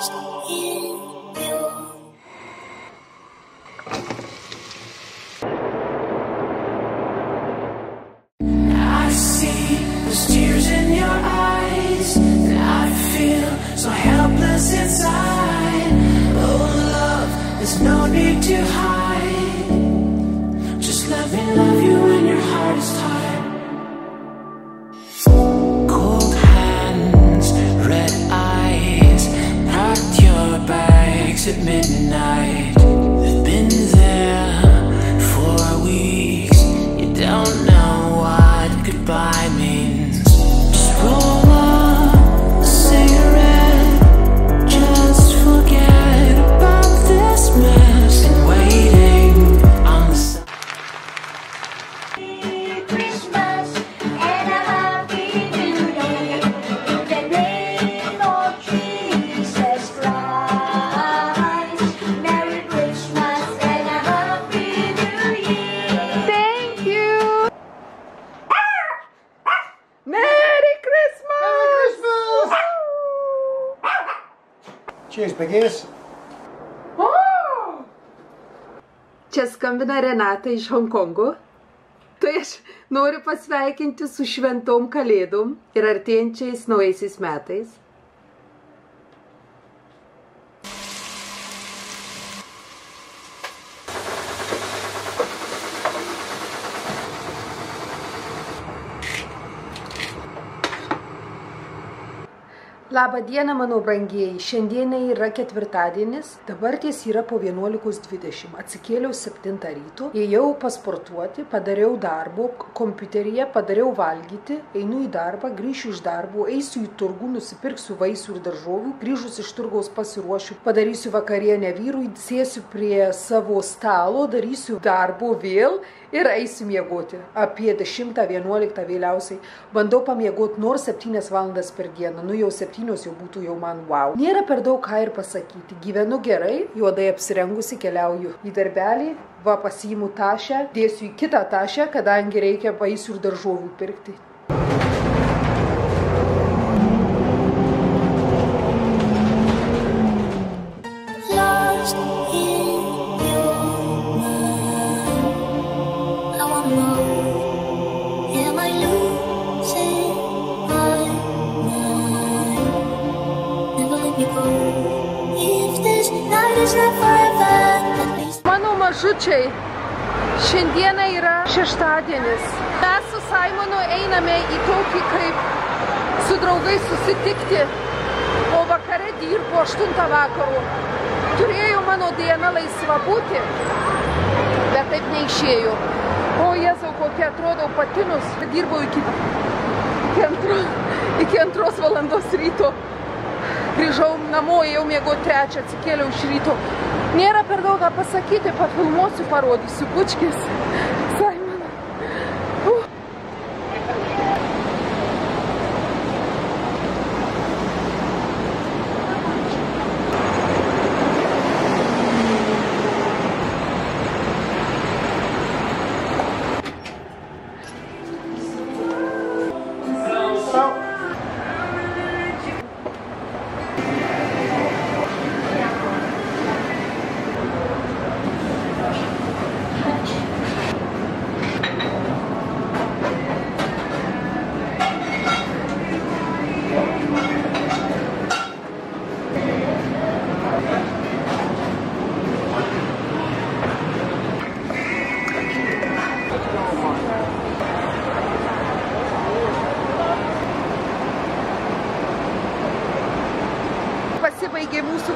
you. Cheers, piggies. Čia skambina Renata iš Hongkongo. Tai aš noriu pasveikinti su šventom kalėdom ir artėjančiais naujaisiais metais. Labą dieną, mano brangieji. Šiandieną yra ketvirtadienis, dabar ties yra po 11.20. Atsikėliau 7 ryto, ėjau pasportuoti, padariau darbo kompiuteryje, padariau valgyti, einu į darbą, grįšiu iš darbo, eisiu į turgų, nusipirksiu vaisių ir daržovių, grįžus iš turgaus pasiruošiu, padarysiu vakarienę vyrui, sėsiu prie savo stalo, darysiu darbo vėl ir eisiu miegoti. Apie 10-11 vėliausiai. Bandau pamiegoti nors 7 valandas per dieną. Nu jau 7 jau būtų jau man wow. Nėra per daug ką ir pasakyti. Gyvenu gerai, juodai apsirengusi, keliauju į darbelį, va pasiimu tašę, dėsiu į kitą tašę, kadangi reikia vaisių ir daržovių pirkti. Mažučiai, šiandieną yra šeštadienis. Mes su Simonu einame į tokį kaip su draugais susitikti, o vakare dirbu 8 vakaro. Turėjo mano diena laisva būti, bet taip neišėjo. O Jėzau, kokia atrodo patinus. Dirbau iki, iki, antro, iki antros valandos ryto. Grįžau namo, jau mėgo trečią, atsikėliau iš ryto. Nėra per daug ką pasakyti, pafilmuosiu, parodysiu bučkis.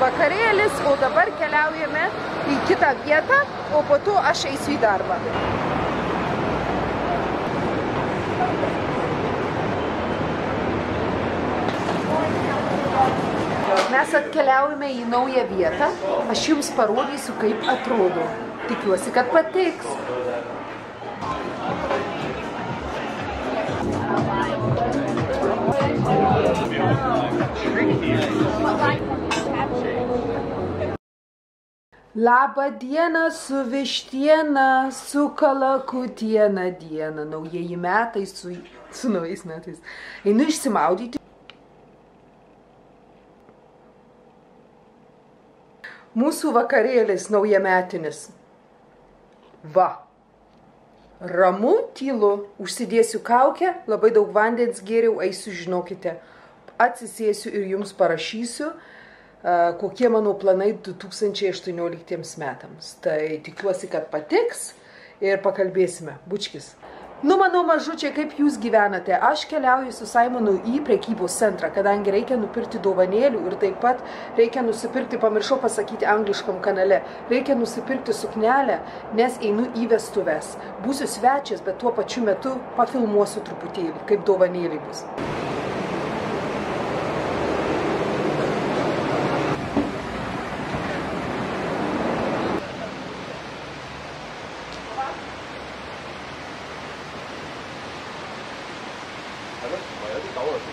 Vakarėlis, o dabar keliaujame į kitą vietą, o po to aš eisiu į darbą. Mes atkeliaujame į naują vietą. Aš jums parodysiu, kaip atrodo. Tikiuosi, kad patiks. Labą dieną su vištiena, su kalakutiena diena, naujieji metai su, su naujais metais. Einu išsimaudyti. Mūsų vakarėlis naujametinis. Va. Ramu, tylu, užsidėsiu kaukę, labai daug vandens geriau, eisiu, žinokite, atsisėsiu ir jums parašysiu, kokie mano planai 2018 metams. Tai tikiuosi, kad patiks ir pakalbėsime. Bučkis. Nu, mano mažučiai, kaip jūs gyvenate? Aš keliauju su Simonu į prekybos centrą, kadangi reikia nupirkti dovanėlių ir taip pat reikia nusipirkti, pamiršau pasakyti angliškam kanale, reikia nusipirkti suknelę, nes einu į vestuves. Būsiu svečias, bet tuo pačiu metu pafilmuosiu truputėlį, kaip dovanėliai bus.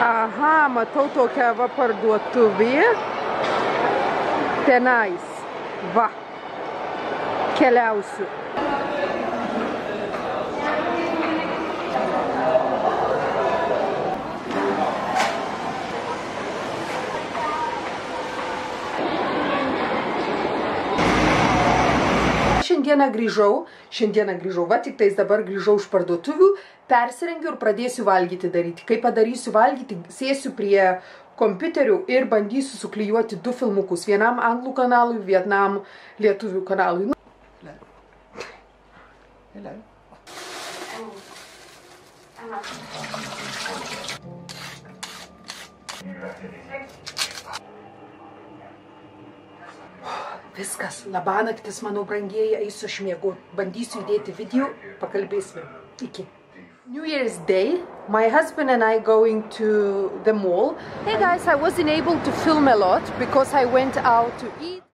Aha, matau tokią va parduotuvį. Tenais. Va. Keliausiu. Šiandieną grįžau, šiandieną grįžau, va tik tais dabar grįžau iš parduotuvių, persirengiu ir pradėsiu valgyti daryti. Kai padarysiu valgyti, sėsiu prie kompiuterių ir bandysiu suklyjuoti du filmukus. Vienam anglų kanalui, vienam lietuvių kanalui. Nu, Hello. Viskas, labanaktis, mano brangieji, eisiu aš miegu, bandysiu įdėti video, pakalbėsime. Iki. New Year's Day, my husband and I going to the mall. Hey guys, I wasn't able to film a lot because I went out to eat.